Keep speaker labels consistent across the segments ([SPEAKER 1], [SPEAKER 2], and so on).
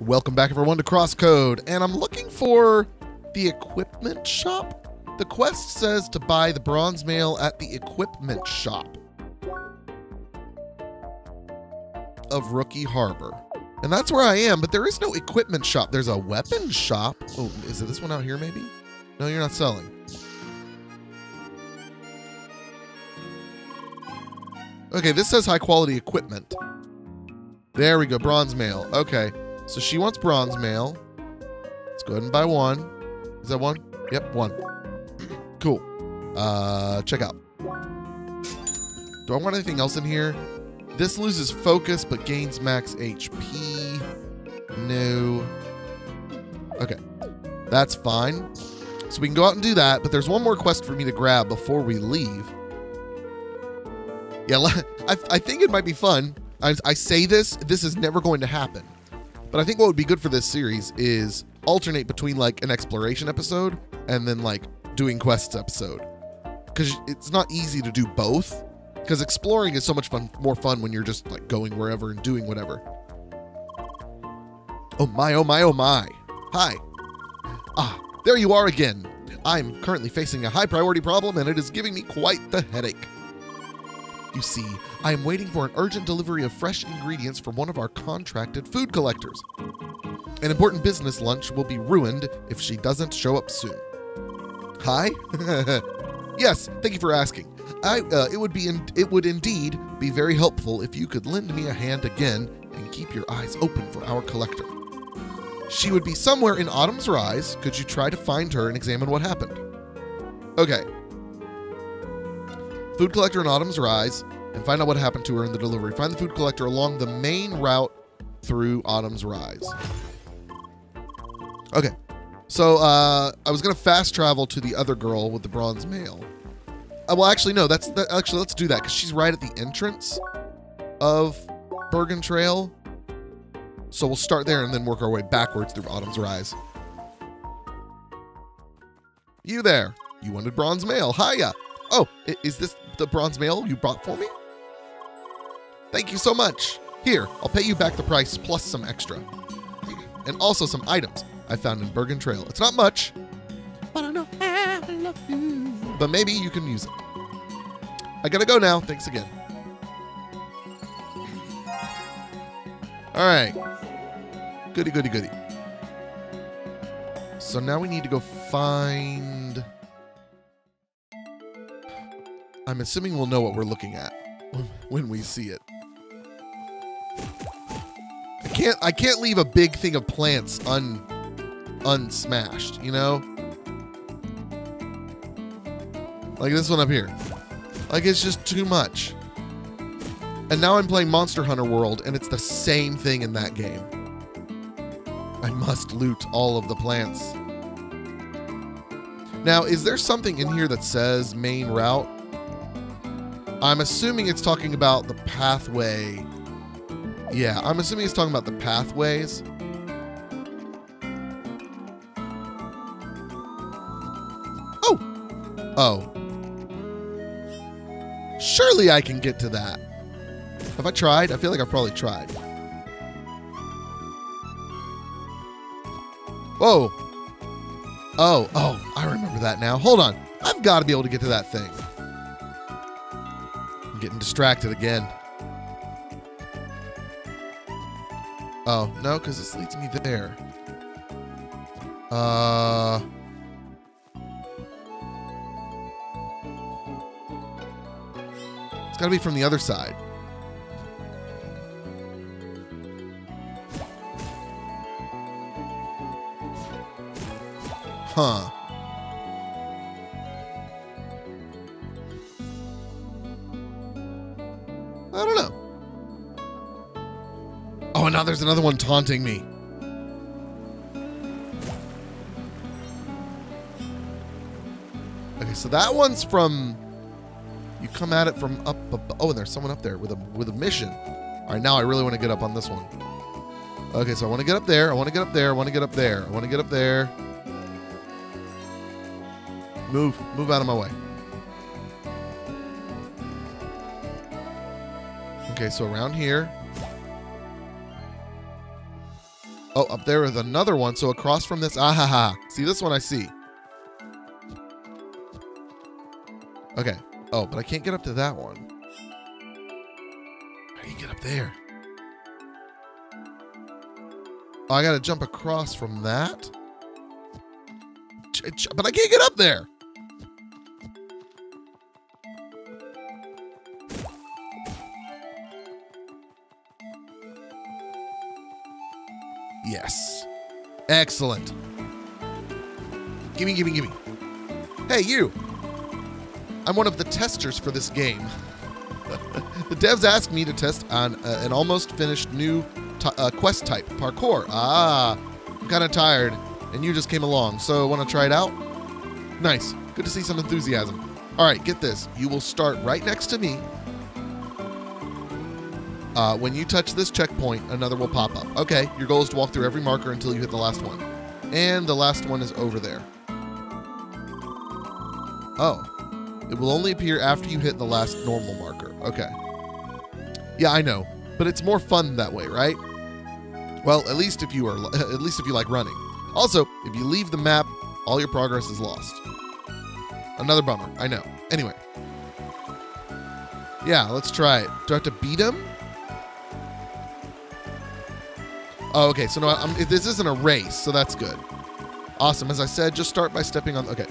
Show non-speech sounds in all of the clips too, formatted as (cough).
[SPEAKER 1] Welcome back, everyone, to CrossCode, and I'm looking for the equipment shop. The quest says to buy the bronze mail at the equipment shop of Rookie Harbor. And that's where I am, but there is no equipment shop. There's a weapon shop. Oh, is it this one out here, maybe? No, you're not selling. Okay, this says high quality equipment. There we go, bronze mail. Okay, so she wants bronze mail. Let's go ahead and buy one. Is that one? Yep, one. (clears throat) cool. Uh, check out. Do I want anything else in here? This loses focus but gains max HP. No. Okay, that's fine. So we can go out and do that, but there's one more quest for me to grab before we leave. Yeah, (laughs) I, I think it might be fun. I, I say this, this is never going to happen. But I think what would be good for this series is alternate between like an exploration episode and then like doing quests episode. Because it's not easy to do both. Because exploring is so much fun, more fun when you're just like going wherever and doing whatever. Oh my, oh my, oh my. Hi. Ah, there you are again. I'm currently facing a high priority problem and it is giving me quite the headache. You see, I am waiting for an urgent delivery of fresh ingredients from one of our contracted food collectors. An important business lunch will be ruined if she doesn't show up soon. Hi? (laughs) yes, thank you for asking. I, uh, it would be in, it would indeed be very helpful if you could lend me a hand again and keep your eyes open for our collector. She would be somewhere in Autumn's Rise. Could you try to find her and examine what happened? Okay. Food collector in Autumn's Rise and find out what happened to her in the delivery. Find the food collector along the main route through Autumn's Rise. Okay. So uh, I was gonna fast travel to the other girl with the bronze mail. Uh, well, actually, no. That's that, actually let's do that because she's right at the entrance of Bergen Trail. So we'll start there and then work our way backwards through Autumn's Rise. You there? You wanted bronze mail? Hiya. Oh, is this the bronze mail you brought for me? Thank you so much. Here, I'll pay you back the price plus some extra. And also some items I found in Bergen Trail. It's not much, but I know I love you. But maybe you can use it. I gotta go now. Thanks again. All right. Goody, goody, goody. So now we need to go find. I'm assuming we'll know what we're looking at when we see it. I can't I can't leave a big thing of plants un unsmashed, you know? Like this one up here. Like it's just too much. And now I'm playing Monster Hunter World and it's the same thing in that game. I must loot all of the plants. Now, is there something in here that says main route? I'm assuming it's talking about the pathway. Yeah, I'm assuming it's talking about the pathways. Oh. Oh. Surely I can get to that. Have I tried? I feel like I've probably tried. Whoa. Oh, oh, I remember that now. Hold on. I've got to be able to get to that thing. Getting distracted again. Oh, no, because this leads me there. Uh... It's got to be from the other side. Huh. Oh, now there's another one taunting me. Okay, so that one's from. You come at it from up. above. Oh, and there's someone up there with a with a mission. All right, now I really want to get up on this one. Okay, so I want to get up there. I want to get up there. I want to get up there. I want to get up there. Move, move out of my way. Okay, so around here. Oh, up there is another one. So across from this, ah ha ha. See this one I see. Okay. Oh, but I can't get up to that one. How do you get up there? Oh, I gotta jump across from that. But I can't get up there. Yes. Excellent. Gimme, gimme, gimme. Hey, you. I'm one of the testers for this game. (laughs) the devs asked me to test on uh, an almost finished new uh, quest type, parkour. Ah, I'm kind of tired, and you just came along, so want to try it out? Nice. Good to see some enthusiasm. All right, get this. You will start right next to me. Uh, when you touch this checkpoint, another will pop up. Okay, your goal is to walk through every marker until you hit the last one. And the last one is over there. Oh. It will only appear after you hit the last normal marker. Okay. Yeah, I know, but it's more fun that way, right? Well, at least if you are (laughs) at least if you like running. Also, if you leave the map, all your progress is lost. Another bummer, I know. Anyway. Yeah, let's try it. Do I have to beat him? Oh, okay. So no, I'm, this isn't a race, so that's good. Awesome. As I said, just start by stepping on. Okay.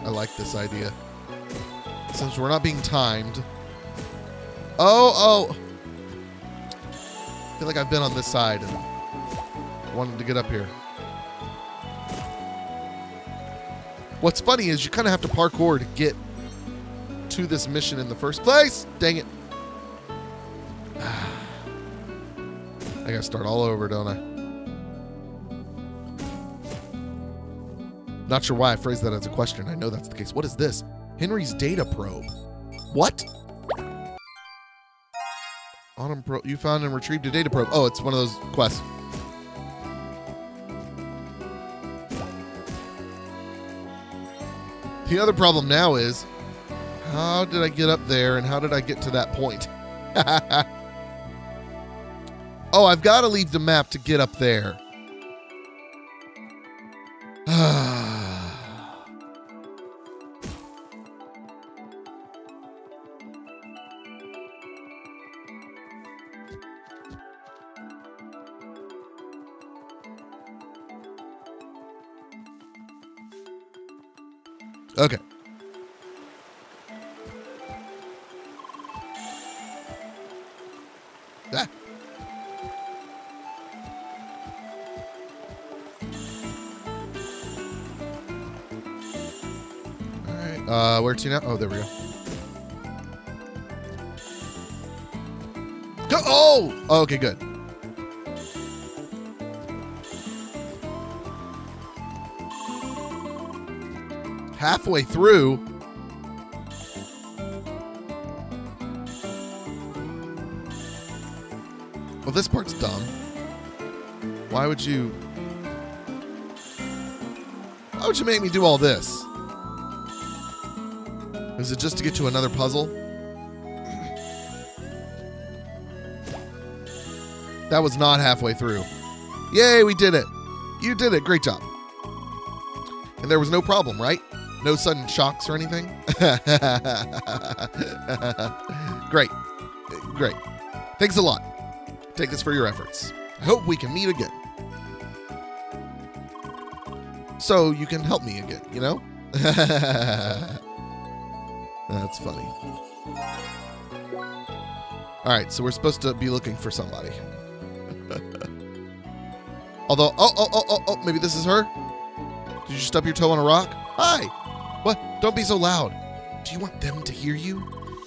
[SPEAKER 1] I like this idea. Since we're not being timed. Oh, oh. I feel like I've been on this side and wanted to get up here. What's funny is you kind of have to parkour to get to this mission in the first place. Dang it. I gotta start all over, don't I? Not sure why I phrased that as a question. I know that's the case. What is this? Henry's data probe. What? Autumn probe. You found and retrieved a data probe. Oh, it's one of those quests. The other problem now is, how did I get up there and how did I get to that point? (laughs) oh, I've got to leave the map to get up there. okay. (sighs) Ah. Uh, where to now? Oh, there we go. Go. Oh. oh okay. Good. Halfway through. Well, this part's dumb. Why would you... Why would you make me do all this? Is it just to get to another puzzle? That was not halfway through. Yay, we did it. You did it. Great job. And there was no problem, right? No sudden shocks or anything? (laughs) Great. Great. Thanks a lot. Take this for your efforts. I hope we can meet again. So you can help me again, you know? (laughs) That's funny. All right, so we're supposed to be looking for somebody. (laughs) Although, oh, oh, oh, oh, oh, maybe this is her? Did you stub your toe on a rock? Hi. What? Don't be so loud. Do you want them to hear you?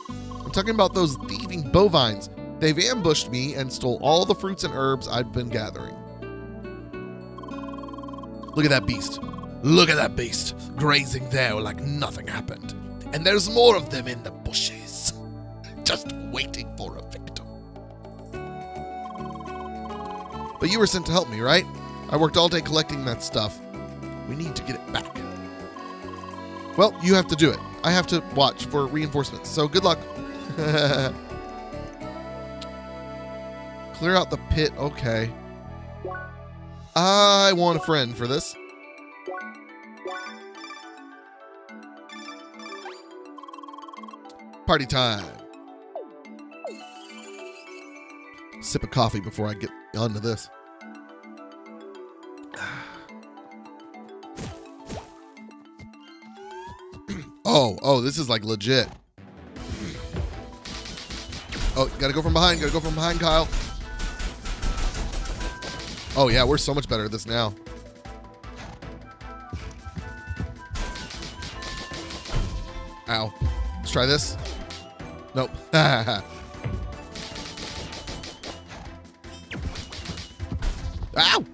[SPEAKER 1] I'm talking about those thieving bovines. They've ambushed me and stole all the fruits and herbs I've been gathering. Look at that beast. Look at that beast, grazing there like nothing happened. And there's more of them in the bushes, just waiting for a victim. But you were sent to help me, right? I worked all day collecting that stuff. We need to get it back. Well, you have to do it. I have to watch for reinforcements, so good luck. (laughs) Clear out the pit. Okay. I want a friend for this. Party time. Sip of coffee before I get onto this. (sighs) Oh, oh, this is like legit. Oh, gotta go from behind. Gotta go from behind, Kyle. Oh, yeah, we're so much better at this now. Ow. Let's try this. Nope. (laughs) Ow.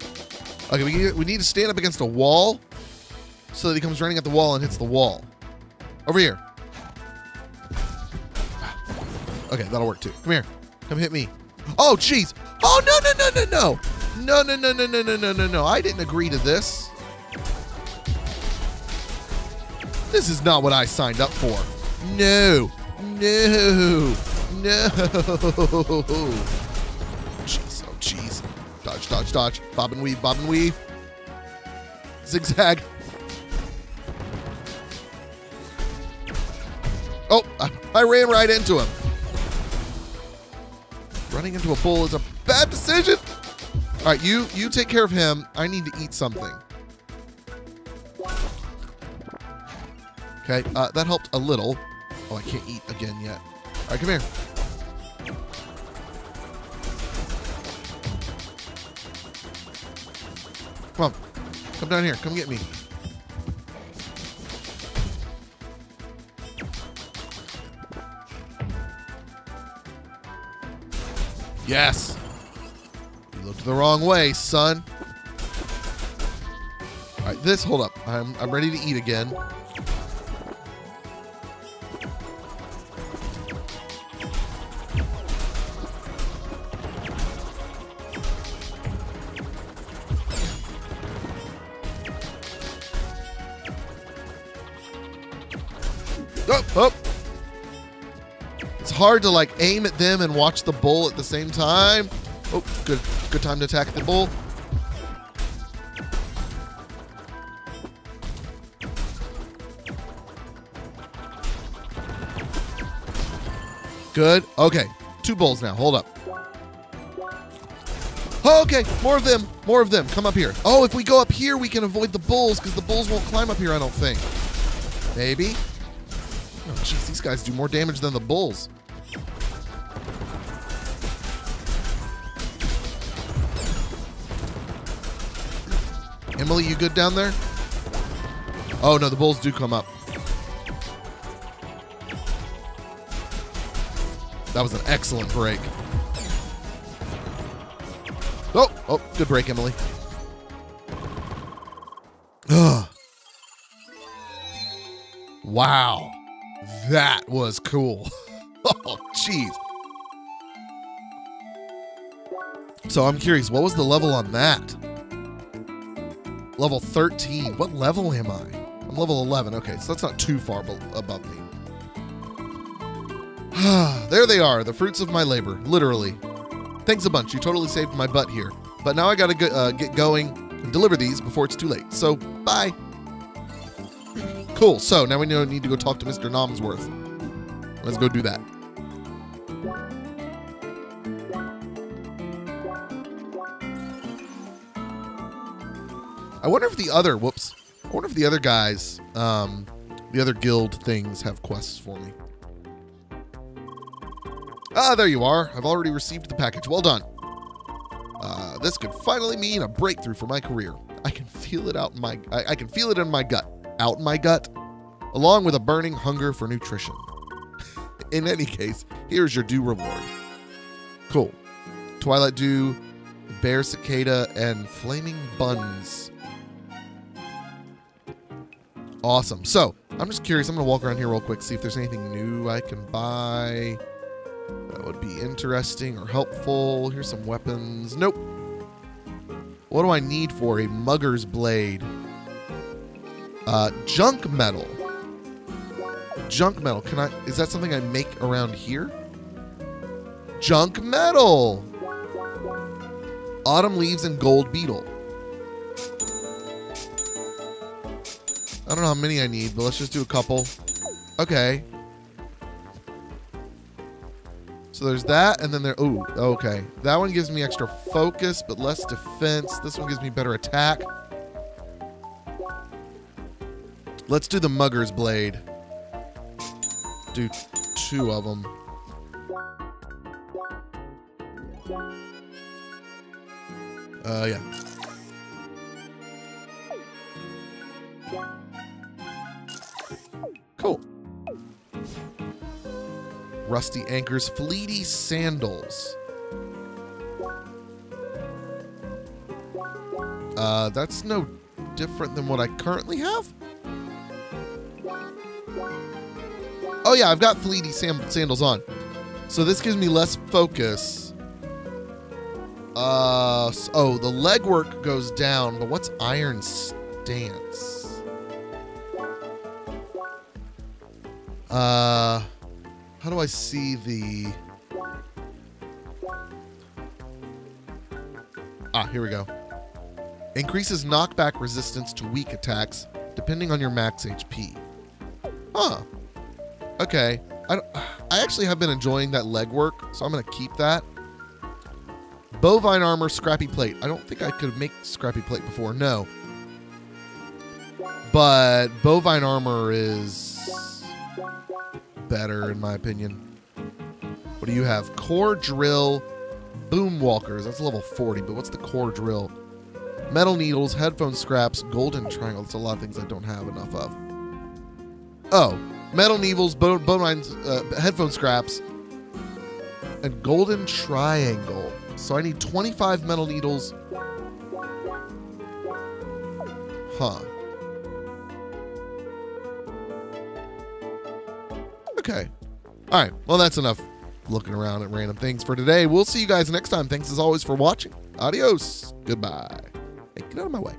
[SPEAKER 1] Okay, we need, we need to stand up against a wall so that he comes running at the wall and hits the wall. Over here. Ah. Okay, that'll work too. Come here. Come hit me. Oh, jeez. Oh, no, no, no, no, no. No, no, no, no, no, no, no, no, no. I didn't agree to this. This is not what I signed up for. No. No. No. Jeez, oh, jeez. Dodge, dodge, dodge. Bob and weave, bob and weave. Zigzag. Oh, I ran right into him. Running into a bull is a bad decision. All right, you you take care of him. I need to eat something. Okay, uh, that helped a little. Oh, I can't eat again yet. All right, come here. Come on. Come down here. Come get me. Yes. You looked the wrong way, son. All right, this, hold up. I'm, I'm ready to eat again. Hard to like aim at them and watch the bull at the same time. Oh, good, good time to attack the bull. Good. Okay, two bulls now. Hold up. Oh, okay, more of them. More of them. Come up here. Oh, if we go up here, we can avoid the bulls because the bulls won't climb up here, I don't think. Maybe. Oh, jeez, these guys do more damage than the bulls. Emily, you good down there? Oh, no, the bulls do come up. That was an excellent break. Oh, oh, good break, Emily. Ugh. Wow. That was cool. (laughs) oh, jeez. So I'm curious, what was the level on that? Level 13. What level am I? I'm level 11. Okay, so that's not too far above me. (sighs) there they are, the fruits of my labor, literally. Thanks a bunch. You totally saved my butt here. But now I gotta go, uh, get going and deliver these before it's too late. So, bye. Cool. So now we need to go talk to Mr. Nomsworth. Let's go do that. I wonder if the other whoops. I wonder if the other guys, um, the other guild things have quests for me. Ah, there you are. I've already received the package. Well done. Uh, this could finally mean a breakthrough for my career. I can feel it out in my I, I can feel it in my gut. Out in my gut, along with a burning hunger for nutrition. (laughs) in any case, here's your due reward. Cool. Twilight Dew, Bear Cicada, and Flaming Buns. Awesome. So, I'm just curious. I'm going to walk around here real quick, see if there's anything new I can buy that would be interesting or helpful. Here's some weapons. Nope. What do I need for a mugger's blade? Uh, junk metal. Junk metal. Can I? Is that something I make around here? Junk metal. Autumn leaves and gold beetle. I don't know how many I need, but let's just do a couple. Okay. So there's that, and then there. Ooh, okay. That one gives me extra focus, but less defense. This one gives me better attack. Let's do the Mugger's Blade. Do two of them. Uh, yeah. Rusty Anchor's Fleety Sandals. Uh, that's no different than what I currently have. Oh yeah, I've got Fleety sandals on. So this gives me less focus. Uh, oh, the legwork goes down, but what's Iron Stance? Uh, how do I see the... Ah, here we go. Increases knockback resistance to weak attacks, depending on your max HP. Huh. Okay. I, I actually have been enjoying that legwork, so I'm going to keep that. Bovine armor, scrappy plate. I don't think I could make scrappy plate before. No. But bovine armor is better, in my opinion. What do you have? Core drill, boom walkers. That's level 40, but what's the core drill? Metal needles, headphone scraps, golden triangle. That's a lot of things I don't have enough of. Oh, metal needles, bone, bone uh, headphone scraps, and golden triangle. So I need 25 metal needles. Huh. All right. Well, that's enough looking around at random things for today. We'll see you guys next time. Thanks as always for watching. Adios. Goodbye. Hey, get out of my way.